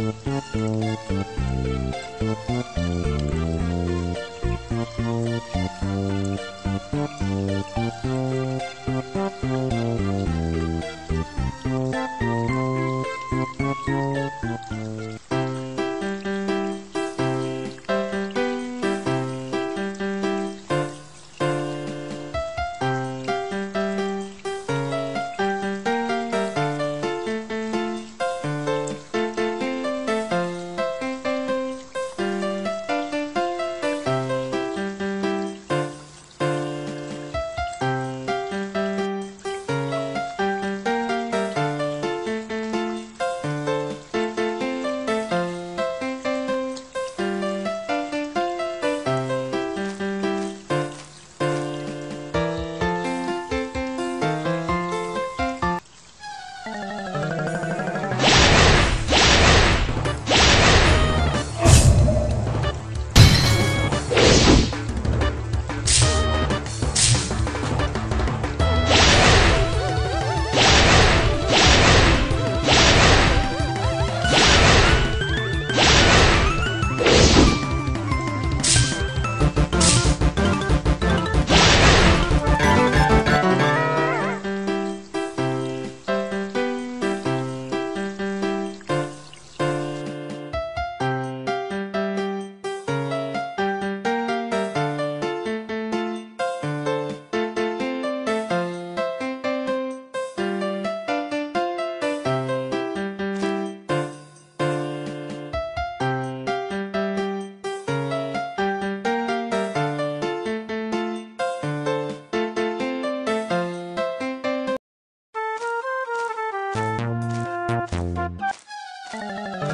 You Música